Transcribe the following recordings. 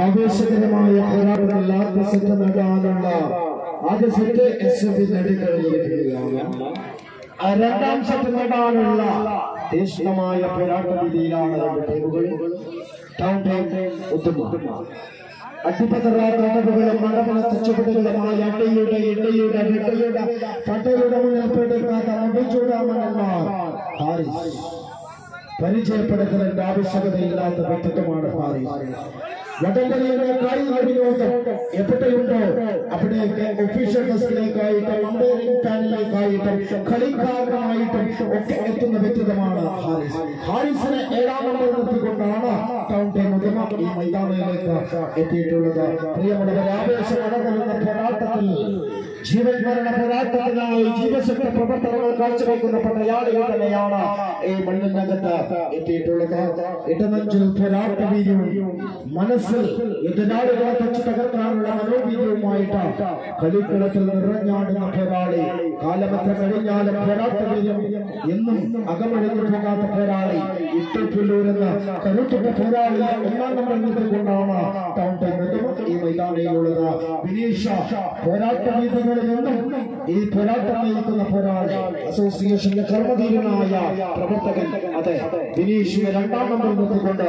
ആവേശകരമായ ആദ്യ സെറ്റ് നേടാനുള്ള ആദ്യ സെറ്റ് എസ് എഫ് നേടിക്കഴിഞ്ഞിരിക്കുകയാണ് രണ്ടാം സെറ്റ് നേടാനുള്ള തീഷ്ണമായ പോരാട്ട രീതിയിലാണ് രണ്ട് ടീമുകൾ ടൗൺ ടീം ഒത്തുമ. അട്ടിപ്പതറാത്തവകളും മണ്ഡപന ചുവടുകളുമായ അട്ടയുടെ ഇടയുടെ വെട്ടയുടെ പട്ടയുടെ മുന്നിൽപ്പെടുക്കാത്ത അടിച്ചൂടാമന്മാർ ഹാരിസ്. പരിചയപ്പെടുത്തലിന്റെ ആവശ്യകതയില്ലാത്ത വ്യക്തിത്വമാണ് ഹാരിസ് വടംവലിയുടെ ഒഫീഷ്യൽ ഡെസ്കിലേക്കായിട്ടും കളിക്കാരനായിട്ടും ഒക്കെ എത്തുന്ന വ്യക്തിത്വമാണ് ഹാരിസ് ഹാരിസിനെ ഏഴാം നമ്പർ നിർത്തിക്കൊണ്ടാണ് ടൗൺ ടീം ഉദമ ഈ മൈതാനയിലേക്ക് എത്തിയിട്ടുള്ളത്. പ്രിയമുള്ളവരെ ആവേശം നടക്കുന്ന പോരാട്ടത്തിൽ ജീവൻ മരണ പോരാട്ടത്തിനായി ജീവശക്തി പ്രവർത്തനങ്ങൾ കാഴ്ചവെക്കുന്ന പടയാളികൾ തന്നെയാണ് ഈ മണ്ണിനകത്ത് എത്തിയിട്ടുള്ളത്. ഇടനെഞ്ചിൽ പോരാട്ട വീര്യവും മനസ്സിൽ എതിരാളികളെ തച്ചു തകർക്കാനുള്ള മനോവീര്യവുമായിട്ട് കളിക്കളത്തിൽ നിറഞ്ഞാടുന്ന പോരാളി കാലമത്ര കഴിഞ്ഞാലും പോരാട്ടവീര്യം എന്നും അകമഴിഞ്ഞു പോകാത്ത പോരാളി ഇട്ടുപുല്ലൂരെന്ന് കരുത്തുള്ള പോരാളി ഒന്നാം നമ്പർ നിന്നുകൊണ്ടാണ് ടൗൺ ടൈം മൈതാനയിലുള്ളത്. വിനീഷ പോരാട്ട രീതികളിൽ നിന്നും ഈ പോരാട്ടം നയിക്കുന്ന പോരാളി അസോസിയേഷന്റെ കർമ്മധീരനായ പ്രവർത്തകൻ അതെ വിനീഷിനെ രണ്ടാം നമ്പർ നിർത്തിക്കൊണ്ട്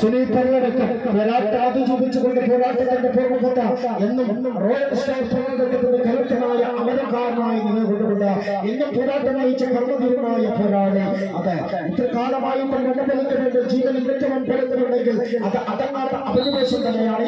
സുനീ പങ്കെടുക്കും പോരാട്ടാതി ചൂപിച്ചുകൊണ്ട് പോരാട്ടത്തിന്റെ പൂർണത എന്നും റോയൽ സ്റ്റാർ പോരാട്ടത്തിന്റെ കരുത്തനായ അമരക്കാരനായി നിലകൊണ്ടുകൊണ്ട് എന്നും പോരാട്ടം നയിച്ച കർമ്മധീരനായ പോരാളി അതെ ഇത്ര കാലമായി മണ്ഡലത്തിന് വേണ്ടി ജീവൻ ഏറ്റവും പെടുത്തുന്നുണ്ടെങ്കിൽ അത് അതങ്ങാത്ത അഭിനിവേശം തന്നെയാണ്.